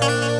oh